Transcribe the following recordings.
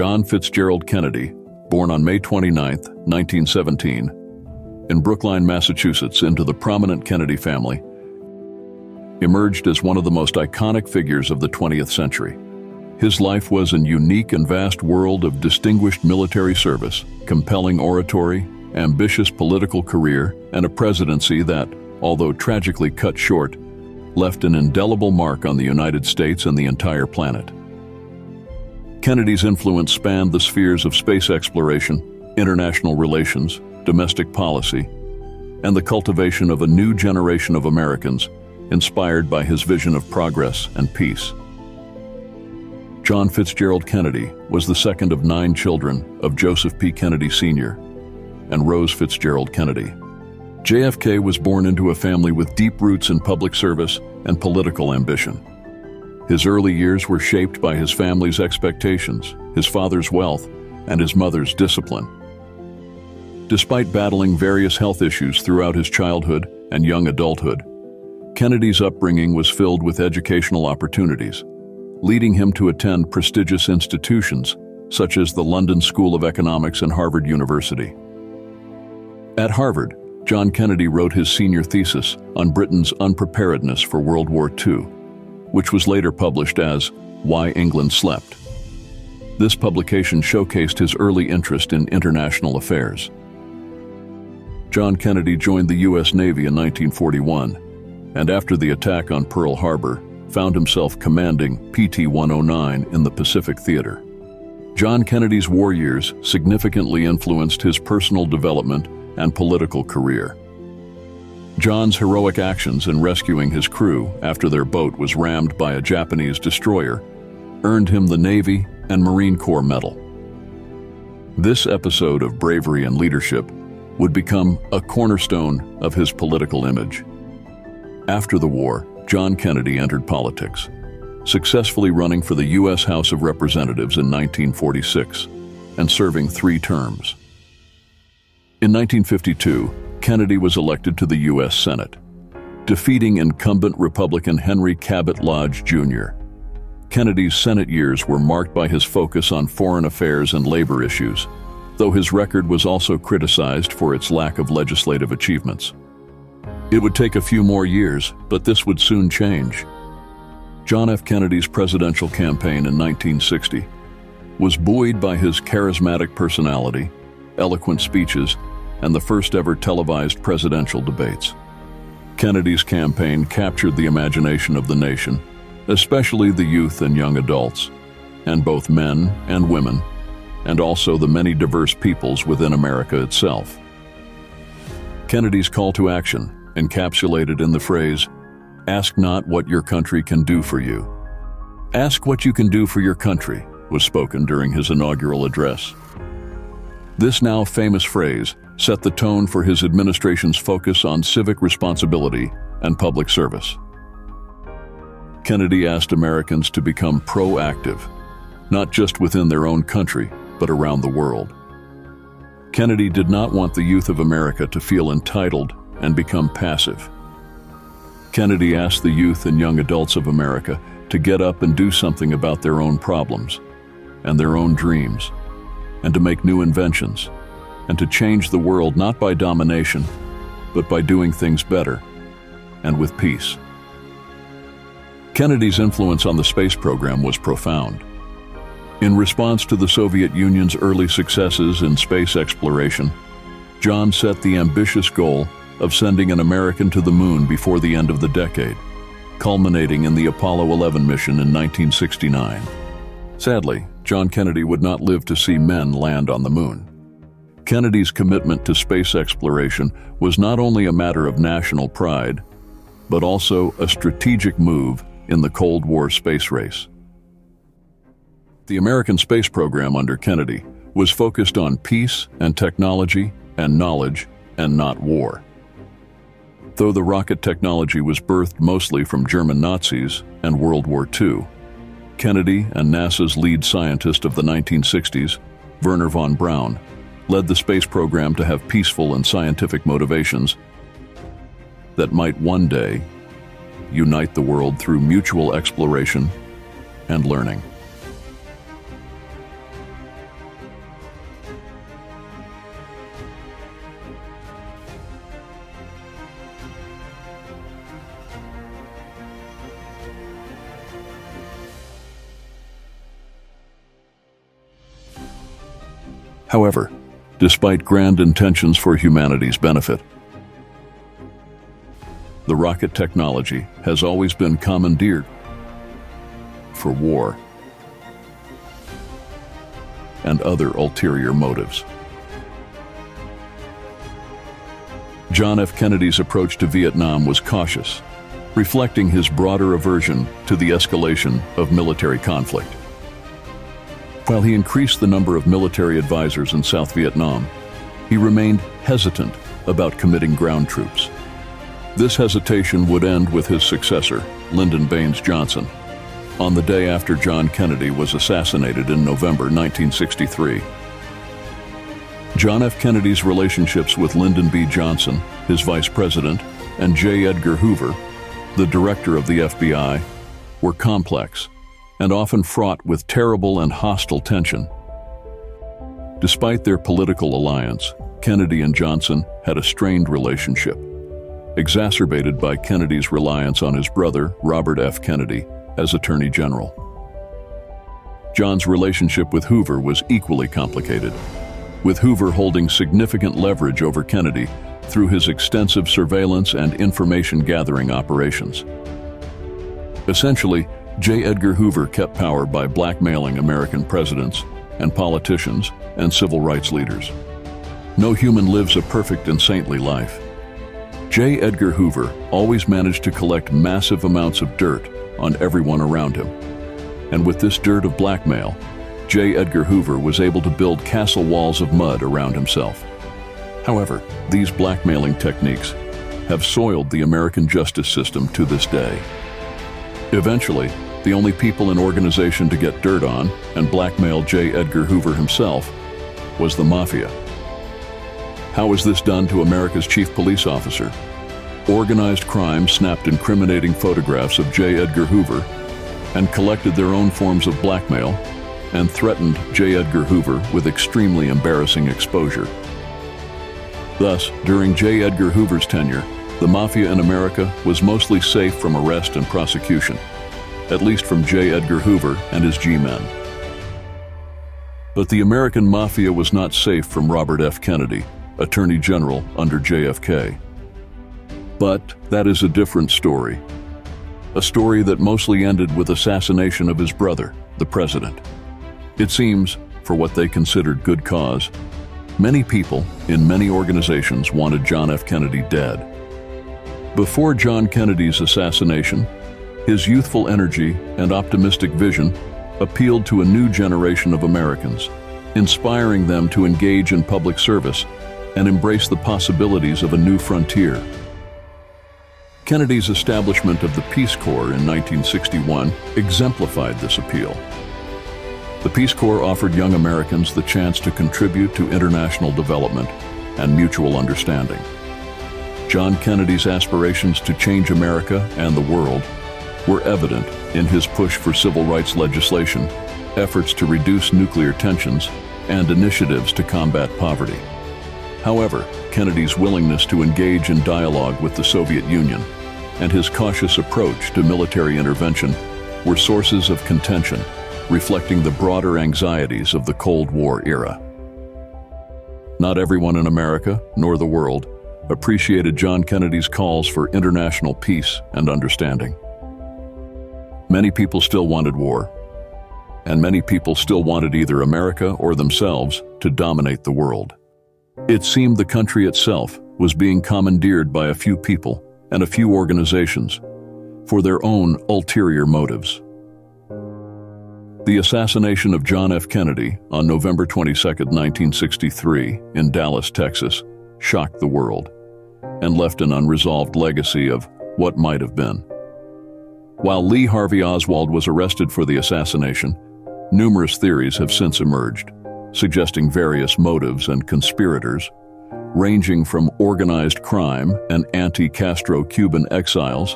John Fitzgerald Kennedy, born on May 29, 1917, in Brookline, Massachusetts, into the prominent Kennedy family, emerged as one of the most iconic figures of the 20th century. His life was an unique and vast world of distinguished military service, compelling oratory, ambitious political career, and a presidency that, although tragically cut short, left an indelible mark on the United States and the entire planet. Kennedy's influence spanned the spheres of space exploration, international relations, domestic policy, and the cultivation of a new generation of Americans inspired by his vision of progress and peace. John Fitzgerald Kennedy was the second of nine children of Joseph P. Kennedy Sr. and Rose Fitzgerald Kennedy. JFK was born into a family with deep roots in public service and political ambition. His early years were shaped by his family's expectations, his father's wealth, and his mother's discipline. Despite battling various health issues throughout his childhood and young adulthood, Kennedy's upbringing was filled with educational opportunities, leading him to attend prestigious institutions such as the London School of Economics and Harvard University. At Harvard, John Kennedy wrote his senior thesis on Britain's unpreparedness for World War II, which was later published as Why England Slept. This publication showcased his early interest in international affairs. John Kennedy joined the U.S. Navy in 1941, and after the attack on Pearl Harbor, found himself commanding PT-109 in the Pacific Theater. John Kennedy's war years significantly influenced his personal development and political career. John's heroic actions in rescuing his crew after their boat was rammed by a Japanese destroyer earned him the Navy and Marine Corps Medal. This episode of bravery and leadership would become a cornerstone of his political image. After the war, John Kennedy entered politics, successfully running for the U.S. House of Representatives in 1946 and serving three terms. In 1952, Kennedy was elected to the U.S. Senate, defeating incumbent Republican Henry Cabot Lodge Jr. Kennedy's Senate years were marked by his focus on foreign affairs and labor issues, though his record was also criticized for its lack of legislative achievements. It would take a few more years, but this would soon change. John F. Kennedy's presidential campaign in 1960 was buoyed by his charismatic personality, eloquent speeches, and the first ever televised presidential debates. Kennedy's campaign captured the imagination of the nation, especially the youth and young adults, and both men and women, and also the many diverse peoples within America itself. Kennedy's call to action, encapsulated in the phrase, Ask not what your country can do for you. Ask what you can do for your country, was spoken during his inaugural address. This now famous phrase set the tone for his administration's focus on civic responsibility and public service. Kennedy asked Americans to become proactive, not just within their own country, but around the world. Kennedy did not want the youth of America to feel entitled and become passive. Kennedy asked the youth and young adults of America to get up and do something about their own problems and their own dreams, and to make new inventions and to change the world not by domination, but by doing things better and with peace. Kennedy's influence on the space program was profound. In response to the Soviet Union's early successes in space exploration, John set the ambitious goal of sending an American to the moon before the end of the decade, culminating in the Apollo 11 mission in 1969. Sadly, John Kennedy would not live to see men land on the moon. Kennedy's commitment to space exploration was not only a matter of national pride, but also a strategic move in the Cold War space race. The American space program under Kennedy was focused on peace and technology and knowledge and not war. Though the rocket technology was birthed mostly from German Nazis and World War II, Kennedy and NASA's lead scientist of the 1960s, Wernher von Braun, led the space program to have peaceful and scientific motivations that might one day unite the world through mutual exploration and learning. However, despite grand intentions for humanity's benefit, the rocket technology has always been commandeered for war and other ulterior motives. John F. Kennedy's approach to Vietnam was cautious, reflecting his broader aversion to the escalation of military conflict. While he increased the number of military advisors in South Vietnam, he remained hesitant about committing ground troops. This hesitation would end with his successor, Lyndon Baines Johnson, on the day after John Kennedy was assassinated in November 1963. John F. Kennedy's relationships with Lyndon B. Johnson, his vice president, and J. Edgar Hoover, the director of the FBI, were complex and often fraught with terrible and hostile tension. Despite their political alliance, Kennedy and Johnson had a strained relationship, exacerbated by Kennedy's reliance on his brother, Robert F. Kennedy, as Attorney General. John's relationship with Hoover was equally complicated, with Hoover holding significant leverage over Kennedy through his extensive surveillance and information gathering operations. Essentially, J. Edgar Hoover kept power by blackmailing American presidents and politicians and civil rights leaders. No human lives a perfect and saintly life. J. Edgar Hoover always managed to collect massive amounts of dirt on everyone around him. And with this dirt of blackmail, J. Edgar Hoover was able to build castle walls of mud around himself. However, these blackmailing techniques have soiled the American justice system to this day. Eventually, the only people and organization to get dirt on and blackmail J. Edgar Hoover himself was the Mafia. How was this done to America's chief police officer? Organized crime snapped incriminating photographs of J. Edgar Hoover and collected their own forms of blackmail and threatened J. Edgar Hoover with extremely embarrassing exposure. Thus, during J. Edgar Hoover's tenure, the Mafia in America was mostly safe from arrest and prosecution at least from J. Edgar Hoover and his G-men. But the American Mafia was not safe from Robert F. Kennedy, Attorney General under JFK. But that is a different story. A story that mostly ended with assassination of his brother, the president. It seems, for what they considered good cause, many people in many organizations wanted John F. Kennedy dead. Before John Kennedy's assassination, his youthful energy and optimistic vision appealed to a new generation of Americans, inspiring them to engage in public service and embrace the possibilities of a new frontier. Kennedy's establishment of the Peace Corps in 1961 exemplified this appeal. The Peace Corps offered young Americans the chance to contribute to international development and mutual understanding. John Kennedy's aspirations to change America and the world were evident in his push for civil rights legislation, efforts to reduce nuclear tensions, and initiatives to combat poverty. However, Kennedy's willingness to engage in dialogue with the Soviet Union and his cautious approach to military intervention were sources of contention, reflecting the broader anxieties of the Cold War era. Not everyone in America, nor the world, appreciated John Kennedy's calls for international peace and understanding. Many people still wanted war, and many people still wanted either America or themselves to dominate the world. It seemed the country itself was being commandeered by a few people and a few organizations for their own ulterior motives. The assassination of John F. Kennedy on November 22, 1963, in Dallas, Texas, shocked the world and left an unresolved legacy of what might have been. While Lee Harvey Oswald was arrested for the assassination, numerous theories have since emerged, suggesting various motives and conspirators, ranging from organized crime and anti-Castro Cuban exiles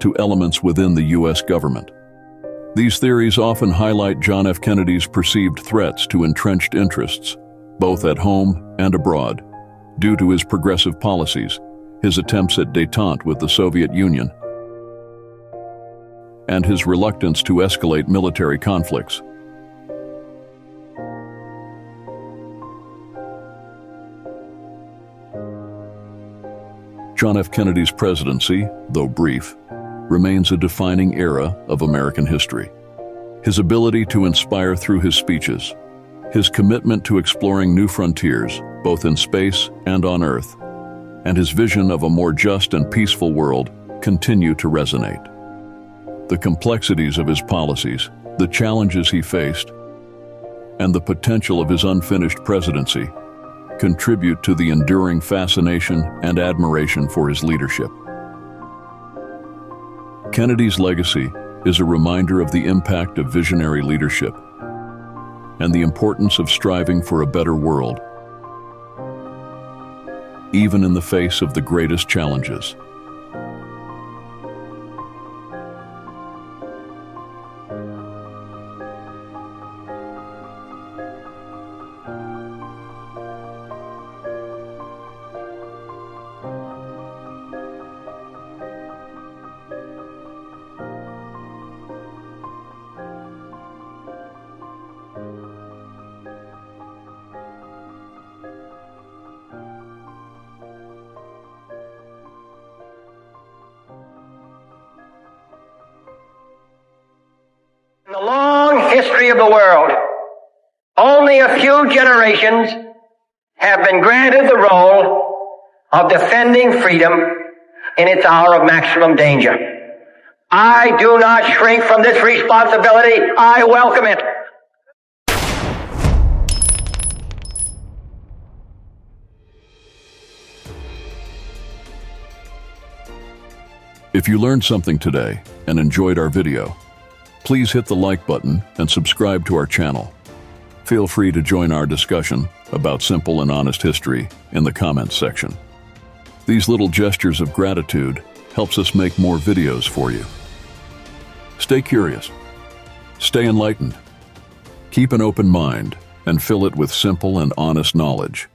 to elements within the U.S. government. These theories often highlight John F. Kennedy's perceived threats to entrenched interests, both at home and abroad, due to his progressive policies, his attempts at détente with the Soviet Union, and his reluctance to escalate military conflicts. John F. Kennedy's presidency, though brief, remains a defining era of American history. His ability to inspire through his speeches, his commitment to exploring new frontiers, both in space and on Earth, and his vision of a more just and peaceful world continue to resonate. The complexities of his policies, the challenges he faced, and the potential of his unfinished presidency contribute to the enduring fascination and admiration for his leadership. Kennedy's legacy is a reminder of the impact of visionary leadership and the importance of striving for a better world, even in the face of the greatest challenges. Of the world, only a few generations have been granted the role of defending freedom in its hour of maximum danger. I do not shrink from this responsibility. I welcome it. If you learned something today and enjoyed our video, please hit the like button and subscribe to our channel. Feel free to join our discussion about simple and honest history in the comments section. These little gestures of gratitude helps us make more videos for you. Stay curious. Stay enlightened. Keep an open mind and fill it with simple and honest knowledge.